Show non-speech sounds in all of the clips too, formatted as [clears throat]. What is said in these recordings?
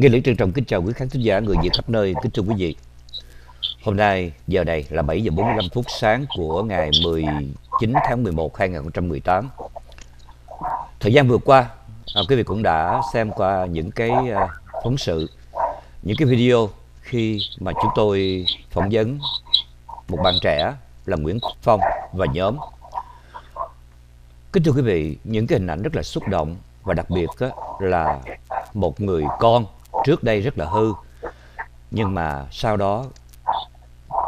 Nghe Lý trân trọng kính chào quý khán thính giả người Việt khắp nơi, kính thưa quý vị. Hôm nay giờ này là 7 giờ 45 phút sáng của ngày 19 tháng 11 2018. Thời gian vừa qua, à, quý vị cũng đã xem qua những cái à, phóng sự, những cái video khi mà chúng tôi phỏng vấn một bạn trẻ là Nguyễn Phong và nhóm. Kính thưa quý vị, những cái hình ảnh rất là xúc động và đặc biệt là một người con trước đây rất là hư. Nhưng mà sau đó,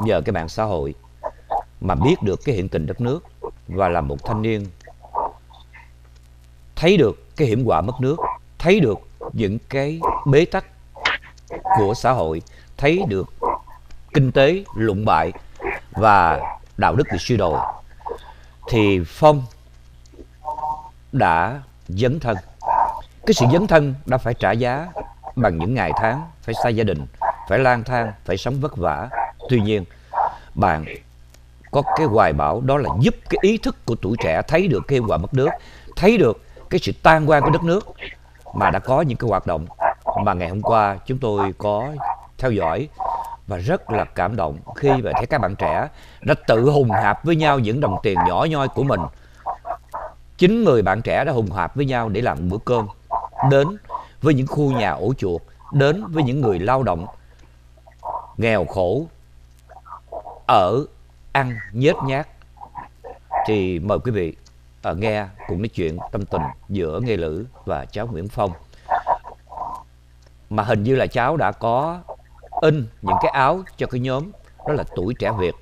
nhờ cái mạng xã hội mà biết được cái hiện tình đất nước và là một thanh niên, thấy được cái hiểm họa mất nước, thấy được những cái bế tắc của xã hội, thấy được kinh tế lụng bại và đạo đức bị suy đồi, thì phong đã dấn thân. Cái sự dấn thân đã phải trả giá bằng những ngày tháng, phải xa gia đình, phải lang thang, phải sống vất vả. Tuy nhiên, bạn có cái hoài bão, đó là giúp cái ý thức của tuổi trẻ thấy được cái quả mất nước, thấy được cái sự tan quan của đất nước mà đã có những cái hoạt động mà ngày hôm qua chúng tôi có theo dõi và rất là cảm động khi mà thấy các bạn trẻ đã tự hùng hạp với nhau những đồng tiền nhỏ nhoi của mình. Chín người bạn trẻ đã hùng hạp với nhau để làm bữa cơm đến với những khu nhà ổ chuột đến với những người lao động nghèo khổ ở ăn nhếch nhác. Thì mời quý vị à, nghe cùng nói chuyện tâm tình giữa nghe Lữ và cháu Nguyễn Phong. Mà hình như là cháu đã có in những cái áo cho cái nhóm đó là tuổi trẻ Việt.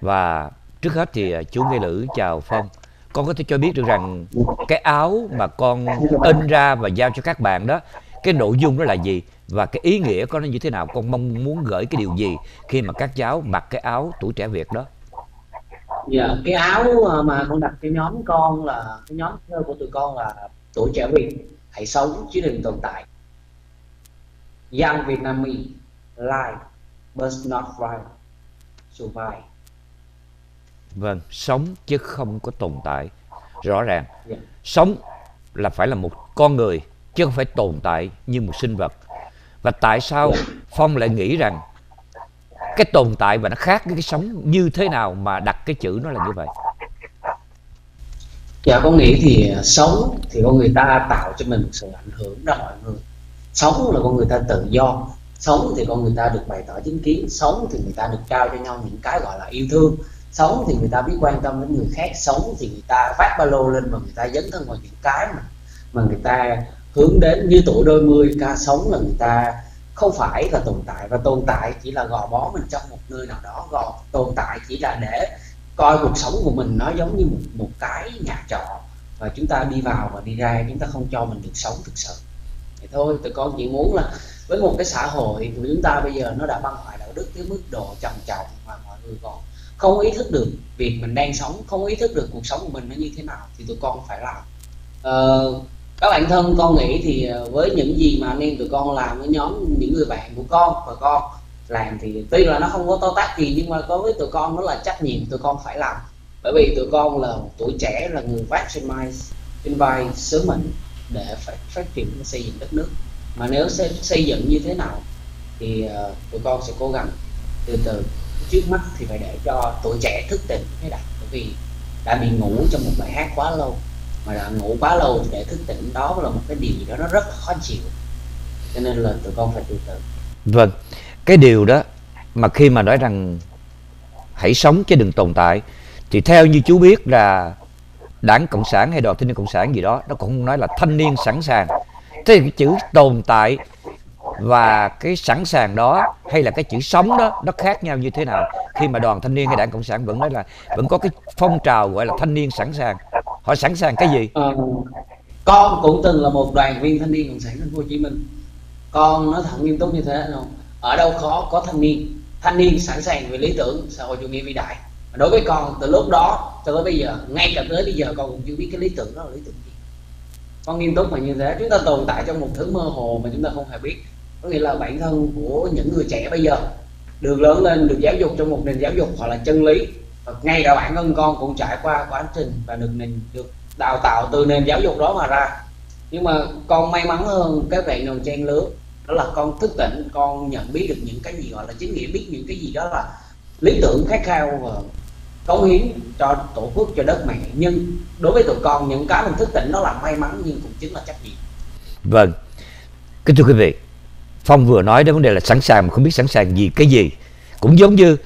Và trước hết thì à, chú nghe Lữ chào Phong con có thể cho biết được rằng cái áo mà con in ra và giao cho các bạn đó cái nội dung đó là gì và cái ý nghĩa của nó như thế nào? Con mong muốn gửi cái điều gì khi mà các cháu mặc cái áo tuổi trẻ Việt đó? Dạ cái áo mà con đặt cho nhóm con là cái nhóm của tụi con là tuổi trẻ Việt hãy sống chứ đừng tồn tại. Young Vietnamese life but not right survive Vâng, sống chứ không có tồn tại. Rõ ràng. Dạ. sống là phải là một con người chứ không phải tồn tại như một sinh vật. Và tại sao. Phong lại nghĩ rằng cái tồn tại và nó khác với cái sống như thế nào mà đặt cái chữ nó là như vậy? Dạ con nghĩ thì sống thì con người ta tạo cho mình một sự ảnh hưởng ra mọi người. Sống là con người ta tự do. Sống thì con người ta được bày tỏ chính kiến. Sống thì người ta được trao cho nhau những cái gọi là yêu thương sống thì người ta biết quan tâm đến người khác, sống thì người ta phát ba lô lên và người ta dấn thân vào những cái mà mà người ta hướng đến như tuổi đôi mươi. Ca sống là người ta không phải là tồn tại và tồn tại chỉ là gò bó mình trong một nơi nào đó. Gò, tồn tại chỉ là để coi cuộc sống của mình nó giống như một một cái nhà trọ và chúng ta đi vào và đi ra, chúng ta không cho mình được sống thực sự. Thì thôi, tụi con chỉ muốn là với một cái xã hội của chúng ta bây giờ nó đã băng hoại đạo đức tới mức độ trầm trọng và mọi người còn không ý thức được việc mình đang sống không ý thức được cuộc sống của mình nó như thế nào thì tụi con phải làm. Ờ, các bạn thân con nghĩ thì ờ, với những gì mà anh em tụi con làm với nhóm những người bạn của con và con làm thì tuy là nó không có to tác gì nhưng mà có với tụi con nó là trách nhiệm tụi con phải làm. Bởi vì tụi con là tuổi trẻ là người phát trên mai trên vai sứ mệnh để phát, phát triển và xây dựng đất nước. Mà nếu xây, xây dựng như thế nào thì uh, tụi con sẽ cố gắng từ từ trước mắt thì phải để cho tuổi trẻ thức tỉnh mới đặt bởi vì đã bị ngủ trong một bài hát quá lâu, mà đã ngủ quá lâu thì để thức tỉnh đó là một cái điều gì đó nó rất khó chịu. Cho nên là tụi con phải từ từ vâng cái điều đó mà khi mà nói rằng hãy sống chứ đừng tồn tại, thì theo như chú biết là đảng cộng sản hay đoàn thanh niên cộng sản gì đó, nó cũng nói là thanh niên sẵn sàng. Thế cái chữ tồn tại và cái sẵn sàng đó hay là cái chữ sống đó nó khác nhau như thế nào? Khi mà đoàn thanh niên hay đảng cộng sản vẫn nói là vẫn có cái phong trào gọi là thanh niên sẵn sàng. Họ sẵn sàng cái gì? Ờ, con cũng từng là một đoàn viên thanh niên cộng sản thành phố hồ chí minh. Con nói thẳng nghiêm túc như thế không ở đâu khó có thanh niên. Thanh niên sẵn sàng về lý tưởng xã hội chủ nghĩa vĩ đại. Đối với con từ lúc đó cho tới bây giờ ngay cả tới bây giờ con cũng chưa biết cái lý tưởng đó là lý tưởng gì. Con nghiêm túc mà như thế chúng ta tồn tại trong một thứ mơ hồ mà chúng ta không hề biết có nghĩa là bản thân của những người trẻ bây giờ được lớn lên, được giáo dục trong một nền giáo dục hoặc là chân lý, và ngay cả bản thân con cũng trải qua quá trình và được nền, được đào tạo từ nền giáo dục đó mà ra. Nhưng mà con may mắn hơn các bạn đồng trang lứa đó là con thức tỉnh, con nhận biết được những cái gì gọi là chính nghĩa, biết những cái gì đó là lý tưởng khát khao và cống hiến cho tổ quốc, cho đất mẹ. Nhưng đối với tụi con, những cái mình thức tỉnh nó là may mắn nhưng cũng chính là trách nhiệm. Vâng. Kính thưa quý vị phong vừa nói đến vấn đề là sẵn sàng mà không biết sẵn sàng gì, cái gì. Cũng giống như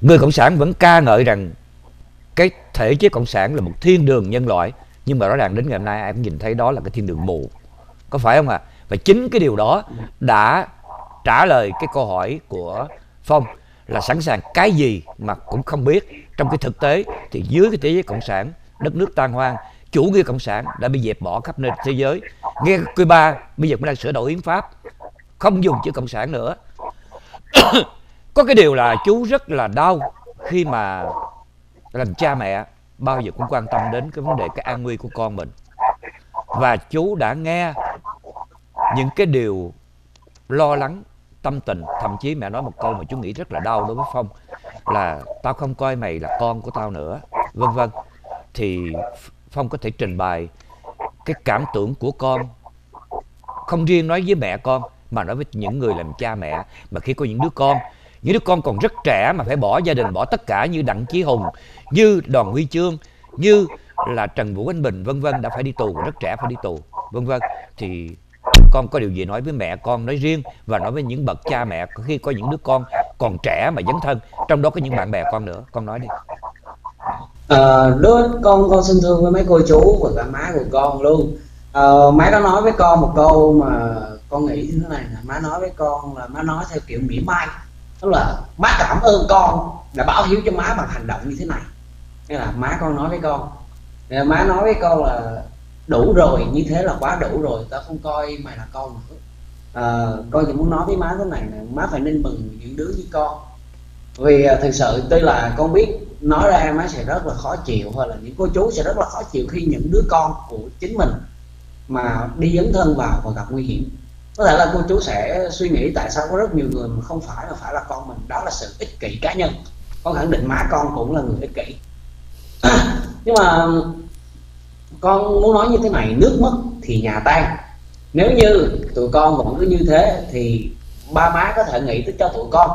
người cộng sản vẫn ca ngợi rằng cái thể chế cộng sản là một thiên đường nhân loại, nhưng mà rõ ràng đến ngày hôm nay ai cũng nhìn thấy đó là cái thiên đường mù. Có phải không ạ? À? và chính cái điều đó đã trả lời cái câu hỏi của phong là sẵn sàng cái gì mà cũng không biết. Trong cái thực tế thì dưới cái thế giới cộng sản, đất nước tan hoang chủ nghĩa cộng sản đã bị dẹp bỏ khắp nơi thế giới. Nghe Cuba, bây giờ cũng đang sửa đổi hiến pháp, không dùng chữ cộng sản nữa. [coughs] Có cái điều là chú rất là đau khi mà làm cha mẹ bao giờ cũng quan tâm đến cái vấn đề cái an nguy của con mình. Và chú đã nghe những cái điều lo lắng, tâm tình, thậm chí mẹ nói một câu mà chú nghĩ rất là đau đối với phong, là tao không coi mày là con của tao nữa vân vân. Thì phong có thể trình bày cái cảm tưởng của con. Không riêng nói với mẹ con, mà nói với những người làm cha mẹ. Mà khi có những đứa con, những đứa con còn rất trẻ mà phải bỏ gia đình, bỏ tất cả như đặng chí hùng, như đoàn huy chương, như là trần vũ anh bình, vân vân, đã phải đi tù rất trẻ phải đi tù, vân vân. Thì con có điều gì nói với mẹ con nói riêng và nói với những bậc cha mẹ khi có những đứa con còn trẻ mà dấn thân, trong đó có những bạn bè con nữa. Con nói đi. Ờ, à, đối con con xin thương với mấy cô chú và cả má của con luôn. À, má có nói với con một câu mà con nghĩ thế này là má nói với con là má nói theo kiểu mỉa mai. Tức là má cảm ơn con đã báo hiếu cho má bằng hành động như thế này. Nên là má con nói với con. Nên má nói với con là đủ rồi như thế là quá đủ rồi tao không coi mày là con nữa. À, con chỉ muốn nói với má thế này là má phải nên mừng những đứa như con vì à, thực sự tôi là con biết nói ra má sẽ rất là khó chịu hoặc là những cô chú sẽ rất là khó chịu khi những đứa con của chính mình mà đi dấn thân vào và gặp nguy hiểm. Có thể là cô chú sẽ suy nghĩ tại sao có rất nhiều người mà không phải là phải là con mình, đó là sự ích kỷ cá nhân. Con khẳng định má con cũng là người ích kỷ. [coughs] Nhưng mà con muốn nói như thế này, nước mất thì nhà tan. Nếu như tụi con vẫn cứ như thế thì ba má có thể nghĩ tới cho tụi con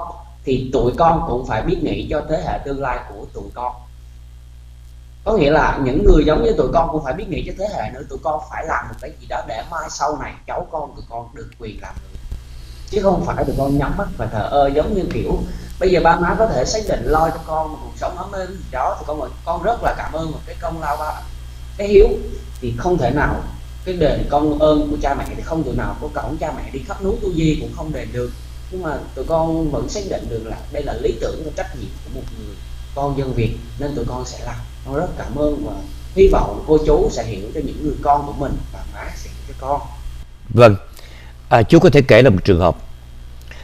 thì tụi con cũng phải biết nghĩ cho thế hệ tương lai của tụi con. Có nghĩa là những người giống như tụi con cũng phải biết nghĩ cho thế hệ nữa. Tụi con phải làm một cái gì đó để mai sau này cháu con tụi con được quyền làm người. Chứ không phải tụi con nhắm mắt và thờ ơ giống như kiểu, bây giờ ba má có thể xác định lo cho con một cuộc sống ấm êm gì đó, thì con con rất là cảm ơn một cái công lao ba cái hiếu thì không thể nào, cái đền công ơn của cha mẹ thì không thể nào có cổng cha mẹ đi khắp núi tu di cũng không đền được nhưng mà tụi con vẫn xác định được là đây là lý tưởng và trách nhiệm của một người con dân Việt nên tụi con sẽ làm. Con rất cảm ơn và hy vọng cô chú sẽ hiểu cho những người con của mình và má sẽ hiểu cho con. Vâng. À, chú có thể kể là một trường hợp.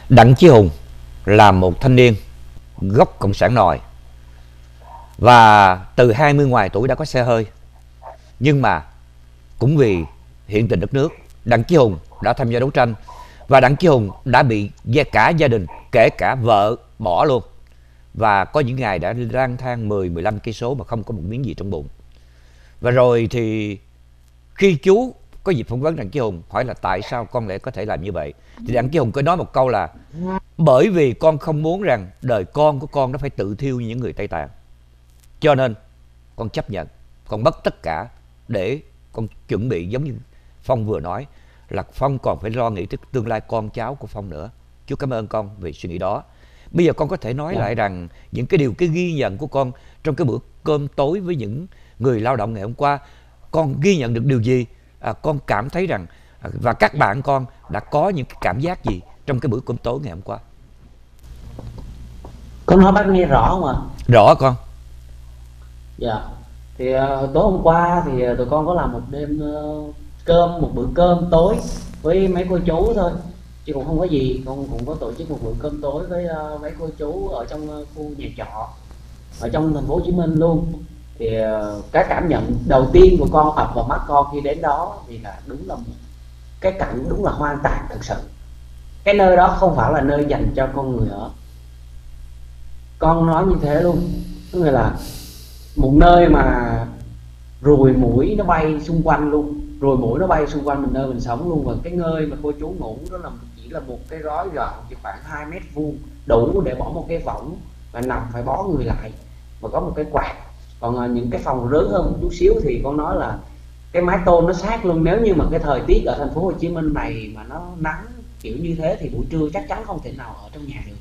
Đặng chí hùng là một thanh niên gốc cộng sản nòi. Và từ 20 ngoài tuổi đã có xe hơi. Nhưng mà cũng vì hiện tình đất nước đặng chí hùng đã tham gia đấu tranh và đặng chí hùng đã bị cả gia đình, kể cả vợ bỏ luôn. Và có những ngày đã lang thang 10 15 cây số mà không có một miếng gì trong bụng. Và rồi thì khi chú có dịp phỏng vấn đặng chí hùng, hỏi là tại sao con lại có thể làm như vậy? Thì đặng chí hùng có nói một câu là, bởi vì con không muốn rằng đời con của con nó phải tự thiêu như những người tây tạng. Cho nên con chấp nhận, con mất tất cả để con chuẩn bị giống như phong vừa nói là phong còn phải lo nghĩ tới tương lai con cháu của phong nữa. Chú cảm ơn con vì suy nghĩ đó. Bây giờ con có thể nói yeah. Dạ. lại rằng những cái điều cái ghi nhận của con trong cái bữa cơm tối với những người lao động ngày hôm qua con ghi nhận được điều gì? À, con cảm thấy rằng à, và các bạn con đã có những cái cảm giác gì trong cái bữa cơm tối ngày hôm qua? Con nói bác nghe rõ không ạ? Rõ con. Dạ. Thì uh, tối hôm qua thì uh, tụi con có làm một đêm uh, cơm một bữa cơm tối với mấy cô chú thôi. Chứ cũng không có gì con cũng có tổ chức một bữa cơm tối với uh, mấy cô chú ở trong uh, khu nhà trọ ở trong thành phố Hồ Chí Minh luôn. Thì uh, cái cảm nhận đầu tiên của con ập vào mắt con khi đến đó thì là đúng là cái cảnh đúng là hoang tàn thực sự. Cái nơi đó không phải là nơi dành cho con người ở. Con nói như thế luôn tức là một nơi mà ruồi mũi nó bay xung quanh luôn rồi mũi nó bay xung quanh mình nơi mình sống luôn và cái nơi mà cô chú ngủ đó là chỉ là một cái gói gọn chỉ khoảng 2 mét vuông. Đủ để bỏ một cái võng và nằm phải bó người lại và có một cái quạt. Còn à, những cái phòng lớn hơn một chút xíu thì con nói là cái mái tôn nó sát luôn. Nếu như mà cái thời tiết ở thành phố Hồ Chí Minh này mà nó nắng kiểu như thế thì buổi trưa chắc chắn không thể nào ở trong nhà được.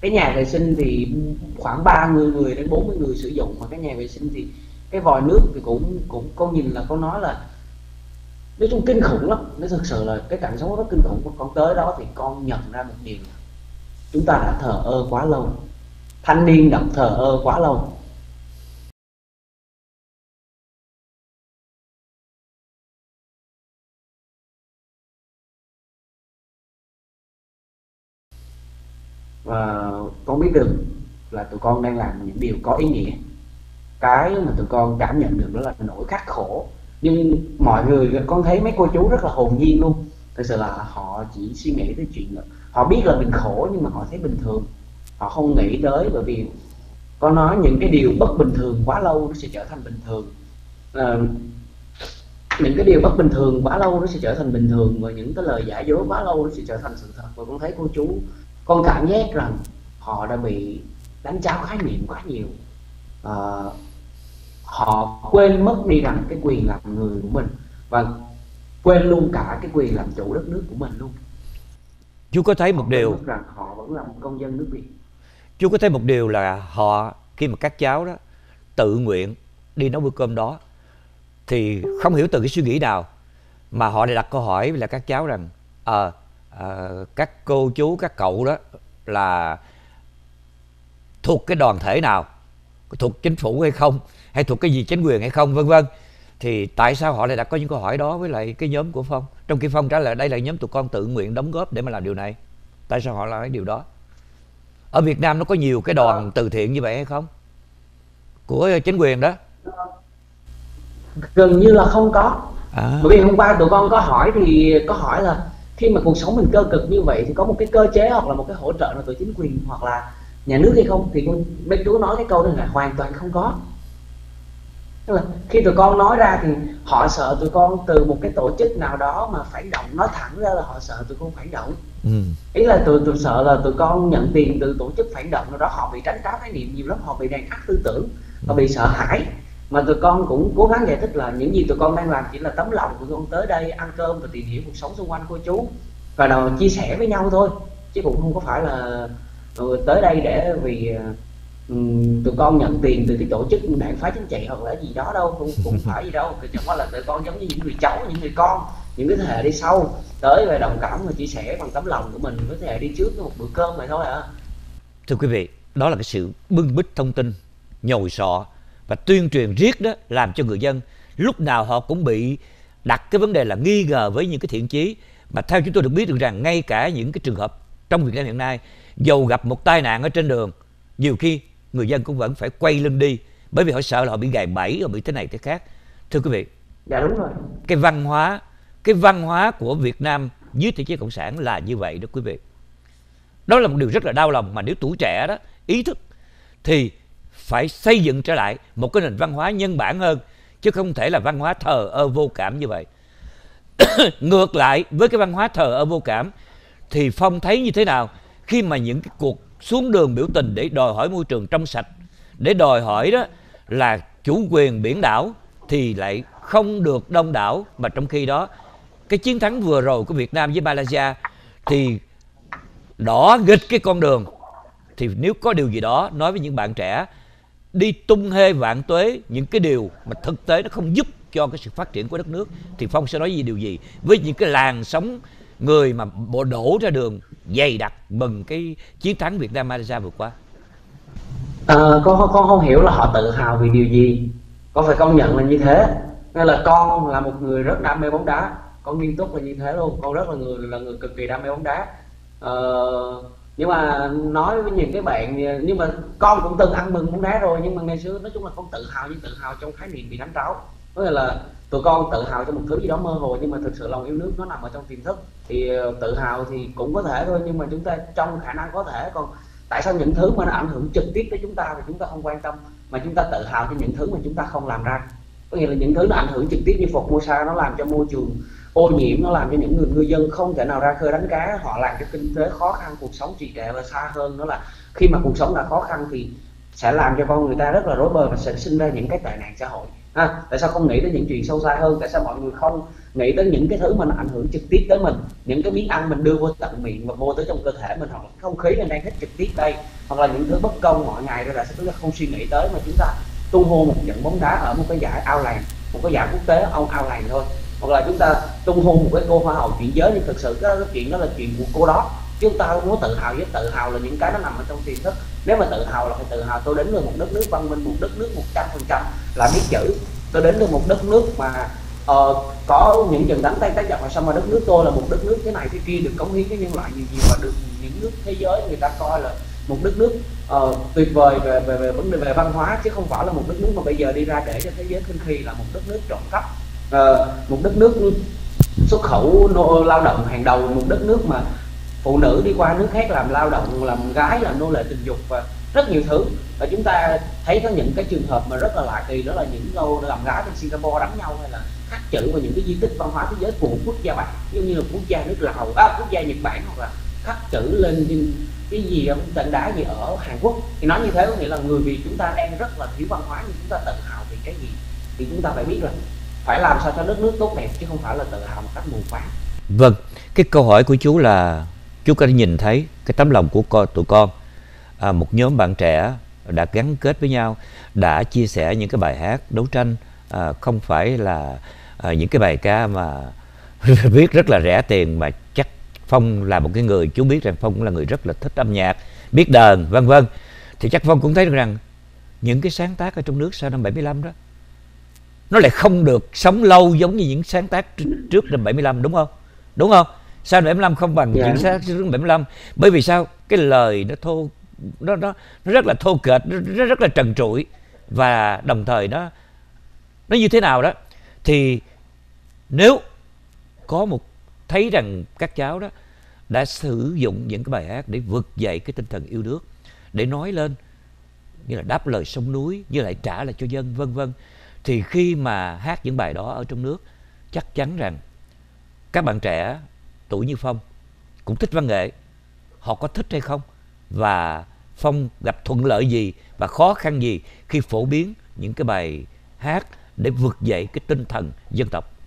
Cái nhà vệ sinh thì khoảng 30 người đến 40 người sử dụng, mà cái nhà vệ sinh thì cái vòi nước thì cũng cũng con nhìn là con nói là nói chung kinh khủng lắm. Nó thực sự là cái cảnh sống rất kinh khủng. Của con tới đó thì con nhận ra một điều. Là chúng ta đã thờ ơ quá lâu. Thanh niên đã thờ ơ quá lâu. Và con biết được là tụi con đang làm những điều có ý nghĩa. Cái mà tụi con cảm nhận được đó là nỗi khắc khổ nhưng mọi người con thấy mấy cô chú rất là hồn nhiên luôn. Thực sự là họ chỉ suy nghĩ tới chuyện là họ biết là mình khổ nhưng mà họ thấy bình thường. Họ không nghĩ tới bởi vì có nói những cái điều bất bình thường quá lâu nó sẽ trở thành bình thường. À, những cái điều bất bình thường quá lâu nó sẽ trở thành bình thường và những cái lời giả dối quá lâu nó sẽ trở thành sự thật. Và con thấy cô chú con cảm giác rằng họ đã bị đánh tráo khái niệm quá nhiều. À, họ quên mất đi rằng cái quyền làm người của mình và quên luôn cả cái quyền làm chủ đất nước của mình luôn. Chú có thấy một họ điều rằng họ vẫn là một công dân nước Việt. Chú có thấy một điều là họ khi mà các cháu đó tự nguyện đi nấu bữa cơm đó thì không hiểu từ cái suy nghĩ nào mà họ lại đặt câu hỏi là các cháu rằng ờ à, các cô chú các cậu đó là thuộc cái đoàn thể nào? Thuộc chính phủ hay không hay thuộc cái gì chính quyền hay không vân vân. Thì tại sao họ lại đặt có những câu hỏi đó với lại cái nhóm của phong? Trong khi phong trả lời đây là nhóm tụi con tự nguyện đóng góp để mà làm điều này. Tại sao họ làm cái điều đó? Ở việt nam nó có nhiều cái đoàn từ thiện như vậy hay không? Của chính quyền đó. Gần như là không có. À. bởi vì hôm qua tụi con có hỏi thì có hỏi là khi mà cuộc sống mình cơ cực như vậy thì có một cái cơ chế hoặc là một cái hỗ trợ nào từ chính quyền hoặc là nhà nước hay không? Thì con mấy chú nói cái câu này là hoàn toàn không có Tức là khi tụi con nói ra thì họ sợ tụi con từ một cái tổ chức nào đó mà phản động nói thẳng ra là họ sợ tụi con phản động. Ừ. ý là tụi tụi sợ là tụi con nhận tiền từ tổ chức phản động nào đó họ bị tránh tráo khái niệm nhiều lắm họ bị đàn áp tư tưởng họ bị sợ hãi. Mà tụi con cũng cố gắng giải thích là những gì tụi con đang làm chỉ là tấm lòng của tụi con tới đây ăn cơm và tìm hiểu cuộc sống xung quanh cô chú và đầu chia sẻ với nhau thôi. Chứ cũng không có phải là ừ, tới đây để vì um, tụi con nhận tiền từ cái tổ chức đảng phái chính trị hoặc là gì đó đâu cũng cũng [laughs] phải gì đâu. Chẳng qua là tụi con giống như những người cháu những người con những cái thế hệ đi sau. Tới về đồng cảm và chia sẻ bằng tấm lòng của mình với thế hệ đi trước một bữa cơm vậy thôi à. Thưa quý vị đó là cái sự bưng bít thông tin nhồi sọ và tuyên truyền riết đó làm cho người dân lúc nào họ cũng bị đặt cái vấn đề là nghi ngờ với những cái thiện chí. Mà theo chúng tôi được biết được rằng ngay cả những cái trường hợp trong Việt Nam hiện nay dầu gặp một tai nạn ở trên đường nhiều khi người dân cũng vẫn phải quay lưng đi bởi vì họ sợ là họ bị gài bẫy hoặc bị thế này thế khác. Thưa quý vị dạ đúng rồi. cái văn hóa cái văn hóa của Việt Nam dưới thể chế cộng sản là như vậy đó quý vị. Đó là một điều rất là đau lòng mà nếu tuổi trẻ đó ý thức thì phải xây dựng trở lại một cái nền văn hóa nhân bản hơn chứ không thể là văn hóa thờ ơ vô cảm như vậy. [coughs] Ngược lại với cái văn hóa thờ ơ vô cảm thì phong thấy như thế nào khi mà những cái cuộc xuống đường biểu tình để đòi hỏi môi trường trong sạch. Để đòi hỏi đó là chủ quyền biển đảo thì lại không được đông đảo. Mà trong khi đó, cái chiến thắng vừa rồi của Việt Nam với Malaysia thì đỏ nghịch cái con đường. Thì nếu có điều gì đó nói với những bạn trẻ, đi tung hê vạn tuế những cái điều mà thực tế nó không giúp cho cái sự phát triển của đất nước, thì phong sẽ nói gì điều gì? Với những cái làn sóng người mà bộ đổ ra đường dày đặc mừng cái chiến thắng Việt Nam Malaysia vừa qua. À, con con không hiểu là họ tự hào vì điều gì. Con phải công nhận là như thế. Nên là con là một người rất đam mê bóng đá. Con nghiêm túc là như thế luôn. Con rất là người là người cực kỳ đam mê bóng đá. Ờ, nhưng mà nói với những cái bạn nhưng mà con cũng từng ăn mừng bóng đá rồi nhưng mà ngày xưa nói chung là con tự hào nhưng tự hào trong khái niệm bị đánh tráo có nghĩa là tụi con tự hào cho một thứ gì đó mơ hồ nhưng mà thực sự lòng yêu nước nó nằm ở trong tiềm thức thì ờ, tự hào thì cũng có thể thôi nhưng mà chúng ta trong khả năng có thể còn tại sao những thứ mà nó ảnh hưởng trực tiếp tới chúng ta thì chúng ta không quan tâm mà chúng ta tự hào cho những thứ mà chúng ta không làm ra. Có nghĩa là những thứ nó ảnh hưởng trực tiếp như Formosa nó làm cho môi trường ô nhiễm nó làm cho những người ngư dân không thể nào ra khơi đánh cá họ làm cho kinh tế khó khăn cuộc sống trì trệ và xa hơn. Đó là khi mà cuộc sống đã khó khăn thì sẽ làm cho con người ta rất là rối bời và sẽ sinh ra những cái tệ nạn xã hội. À, tại sao không nghĩ đến những chuyện sâu xa hơn? Tại sao mọi người không nghĩ tới những cái thứ mà nó ảnh hưởng trực tiếp tới mình những cái miếng ăn mình đưa vô tận miệng và vô tới trong cơ thể mình hoặc là không khí mình đang hít trực tiếp đây hoặc là những thứ bất công mọi ngày rồi là sẽ chúng ta không suy nghĩ tới mà chúng ta tung hô một trận bóng đá ở một cái giải ao làng một cái giải quốc tế ông ao làng thôi. Hoặc là chúng ta tung hô một cái cô hoa hậu chuyển giới nhưng thực sự cái, cái chuyện đó là chuyện của cô đó. Chúng ta không muốn tự hào với tự hào là những cái nó nằm ở trong tiềm thức. Nếu mà tự hào là phải tự hào tôi đến từ một đất nước văn minh một đất nước một trăm phần trăm là biết chữ. Tôi đến từ một đất nước mà uh, có những trận đánh tay tác giặc là sao mà đất nước tôi là một đất nước thế này thế kia được cống hiến với nhân loại nhiều nhiều và được những nước thế giới người ta coi là một đất nước uh, tuyệt vời về, về về vấn đề về văn hóa chứ không phải là một đất nước mà bây giờ đi ra để cho thế giới khinh khi là một đất nước trộm cắp. Uh, một đất nước xuất khẩu nô, lao động hàng đầu một đất nước mà phụ nữ đi qua nước khác làm lao động làm gái làm nô lệ tình dục và rất nhiều thứ. Và chúng ta thấy có những cái trường hợp mà rất là lạ kỳ đó là những lâu làm gái bên Singapore đánh nhau hay là chữ vào những cái di tích văn hóa thế giới của quốc gia bạn giống như là quốc gia nước Lào à, quốc gia Nhật Bản hoặc là khắc chữ lên cái gì ở tận đá gì ở Hàn Quốc. Thì nói như thế có nghĩa là người Việt chúng ta đang rất là thiếu văn hóa nhưng chúng ta tự hào vì cái gì? Thì chúng ta phải biết là phải làm sao cho đất nước tốt đẹp chứ không phải là tự hào một cách mù quáng. Vâng cái câu hỏi của chú là chú có thể nhìn thấy cái tấm lòng của con tụi con. À, một nhóm bạn trẻ đã gắn kết với nhau đã chia sẻ những cái bài hát đấu tranh à, không phải là à, những cái bài ca mà [laughs] viết rất là rẻ tiền mà chắc phong là một cái người chú biết rằng phong cũng là người rất là thích âm nhạc biết đờn vân vân. Thì chắc phong cũng thấy được rằng những cái sáng tác ở trong nước sau năm 75 đó nó lại không được sống lâu giống như những sáng tác trước năm 75 đúng không? Đúng không? Sao 75 không bằng yeah. những sáng tác trước 75 bởi vì sao? Cái lời nó thô nó nó nó rất là thô kệch nó rất là trần trụi. Và đồng thời nó nó như thế nào đó thì nếu có một, thấy rằng các cháu đó đã sử dụng những cái bài hát để vực dậy cái tinh thần yêu nước, để nói lên như là đáp lời sông núi, như lại trả lại cho dân, vân vân, thì khi mà hát những bài đó ở trong nước, chắc chắn rằng các bạn trẻ tuổi như phong cũng thích văn nghệ. Họ có thích hay không? Và phong gặp thuận lợi gì và khó khăn gì khi phổ biến những cái bài hát để vực dậy cái tinh thần dân tộc?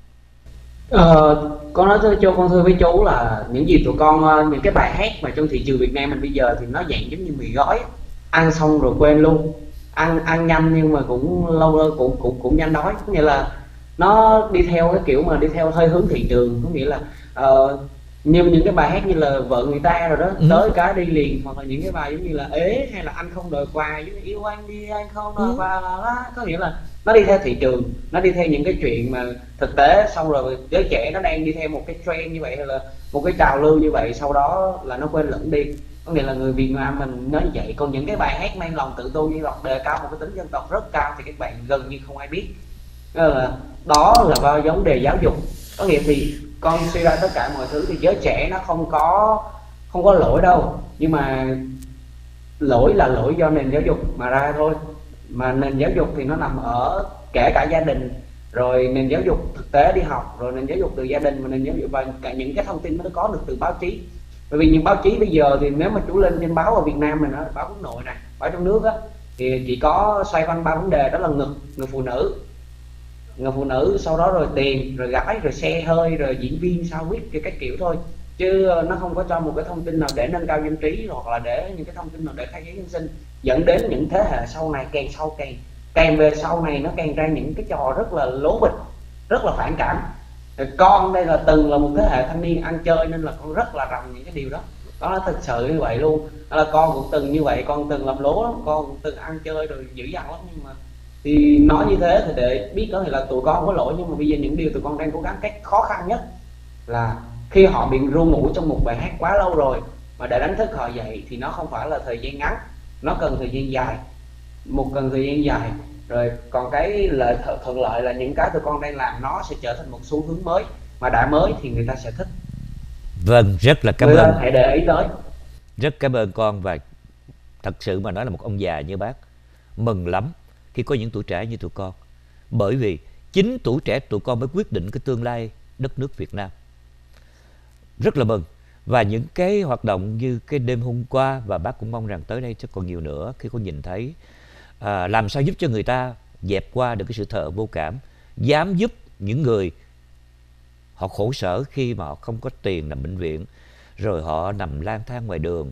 Ờ, con nói cho con thưa với chú là những gì tụi con ờ, những cái bài hát mà trong thị trường Việt Nam mình bây giờ thì nó dạng giống như mì gói. Ăn xong rồi quên luôn. Ăn ăn nhanh nhưng mà cũng lâu lâu cũng cũng cũng nhanh đói. Có nghĩa là nó đi theo cái kiểu mà đi theo hơi hướng thị trường. Có nghĩa là uh, như những cái bài hát như là vợ người ta rồi đó ừ. tới cái đi liền hoặc là những cái bài giống như là ế hay là anh không đòi quà giống như yêu anh đi anh không đòi ừ. quà là lá có nghĩa là nó đi theo thị trường nó đi theo những cái chuyện mà thực tế. Xong rồi giới trẻ nó đang đi theo một cái trend như vậy hay là một cái trào lưu như vậy sau đó là nó quên lẫn đi. Có nghĩa là người Việt Nam mình nói như vậy. Còn những cái bài hát mang lòng tự tôn như lọc đề cao một cái tính dân tộc rất cao thì các bạn gần như không ai biết. Là đó là vào vấn đề giáo dục. Có nghĩa thì con suy ra tất cả mọi thứ thì giới trẻ nó không có không có lỗi đâu. Nhưng mà lỗi là lỗi do nền giáo dục mà ra thôi. Mà nền giáo dục thì nó nằm ở kể cả gia đình. Rồi nền giáo dục thực tế đi học, rồi nền giáo dục từ gia đình và nền giáo dục và cả những cái thông tin nó có được từ báo chí. Bởi vì những báo chí bây giờ thì nếu mà chú lên trên báo ở Việt Nam mình nói báo quốc nội này báo trong nước á, thì chỉ có xoay quanh ba vấn đề, đó là ngực, người phụ nữ người phụ nữ sau đó rồi tiền, rồi gái, rồi xe hơi, rồi diễn viên, sao quyết cái các kiểu thôi. Chứ ờ, nó không có cho một cái thông tin nào để nâng cao dân trí, hoặc là để những cái thông tin nào để khai giấy nhân sinh, dẫn đến những thế hệ sau này càng sau càng càng về sau này nó càng ra những cái trò rất là lố bịch, rất là phản cảm. Con đây là từng là một thế hệ thanh niên ăn chơi nên là con rất là rầm những cái điều đó. Đó là thực sự như vậy luôn. Đó là con cũng từng như vậy, con từng làm lố lắm, con từng ăn chơi rồi dữ dằn lắm, nhưng mà thì nói như thế thì để biết có thể là tụi con có lỗi nhưng mà bây giờ những điều tụi con đang cố gắng cách khó khăn nhất là khi họ bị ru ngủ trong một bài hát quá lâu rồi mà để đánh thức họ dậy thì nó không phải là thời gian ngắn nó cần thời gian dài một cần thời gian dài. Rồi còn cái lợi thuận lợi là những cái tụi con đang làm nó sẽ trở thành một xu hướng mới mà đã mới thì người ta sẽ thích. Vâng rất là cảm người ơn. hãy để ý tới. Rất cảm ơn con và thật sự mà nói là một ông già như bác mừng lắm khi có những tuổi trẻ như tụi con. Bởi vì chính tuổi trẻ tụi con mới quyết định cái tương lai đất nước Việt Nam. Rất là mừng. Và những cái hoạt động như cái đêm hôm qua và bác cũng mong rằng tới đây sẽ còn nhiều nữa khi con nhìn thấy à, làm sao giúp cho người ta dẹp qua được cái sự thờ vô cảm dám giúp những người họ khổ sở khi mà họ không có tiền nằm bệnh viện rồi họ nằm lang thang ngoài đường.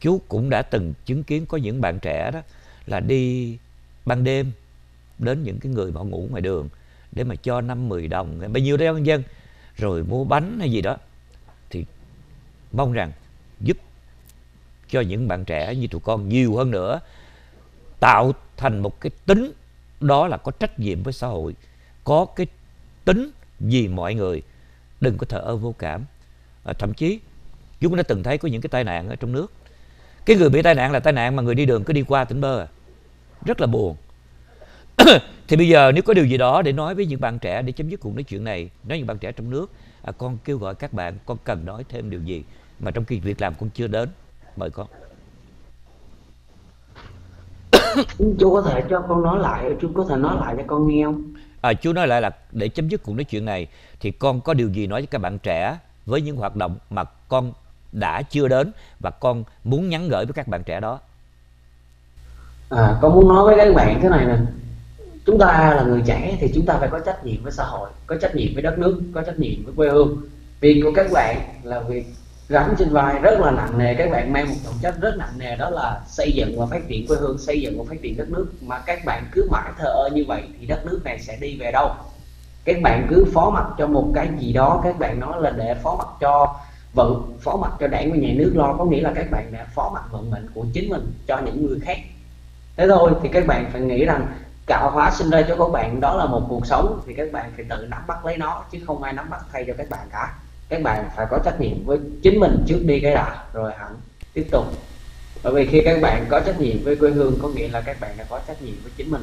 Chú cũng đã từng chứng kiến có những bạn trẻ đó là đi đêm đến những cái người mà ngủ ngoài đường để mà cho năm mười đồng bao nhiêu đấy nhân dân rồi mua bánh hay gì đó thì mong rằng giúp cho những bạn trẻ như tụi con nhiều hơn nữa tạo thành một cái tính đó là có trách nhiệm với xã hội có cái tính vì mọi người đừng có thờ ơ vô cảm. À, thậm chí chúng đã từng thấy có những cái tai nạn ở trong nước. Cái người bị tai nạn là tai nạn mà người đi đường cứ đi qua tỉnh bơ à rất là buồn. [clears throat] Thì bây giờ nếu có điều gì đó để nói với những bạn trẻ để chấm dứt cuộc nói chuyện này nói những bạn trẻ trong nước à, con kêu gọi các bạn con cần nói thêm điều gì mà trong khi việc làm con chưa đến. Mời con. Chú có thể cho con nói lại chú có thể nói lại cho con nghe không? À, chú nói lại là để chấm dứt cuộc nói chuyện này thì con có điều gì nói với các bạn trẻ với những hoạt động mà con đã chưa đến và con muốn nhắn gửi với các bạn trẻ đó à, con muốn nói với các bạn thế này nè. Chúng ta là người trẻ thì chúng ta phải có trách nhiệm với xã hội có trách nhiệm với đất nước có trách nhiệm với quê hương. Việc của các bạn là việc gánh trên vai rất là nặng nề. Các bạn mang một trọng trách rất nặng nề đó là xây dựng và phát triển quê hương xây dựng và phát triển đất nước. Mà các bạn cứ mãi thờ ơ như vậy thì đất nước này sẽ đi về đâu? Các bạn cứ phó mặc cho một cái gì đó các bạn nói là để phó mặc cho vận phó mặc cho đảng và nhà nước lo. Có nghĩa là các bạn đã phó mặc vận mệnh của chính mình cho những người khác thế thôi thì các bạn phải nghĩ rằng tạo hóa sinh ra cho các bạn đó là một cuộc sống, thì các bạn phải tự nắm bắt lấy nó, chứ không ai nắm bắt thay cho các bạn cả. Các bạn phải có trách nhiệm với chính mình trước đi cái đã, rồi hẳn tiếp tục. Bởi vì khi các bạn có trách nhiệm với quê hương, có nghĩa là các bạn đã có trách nhiệm với chính mình.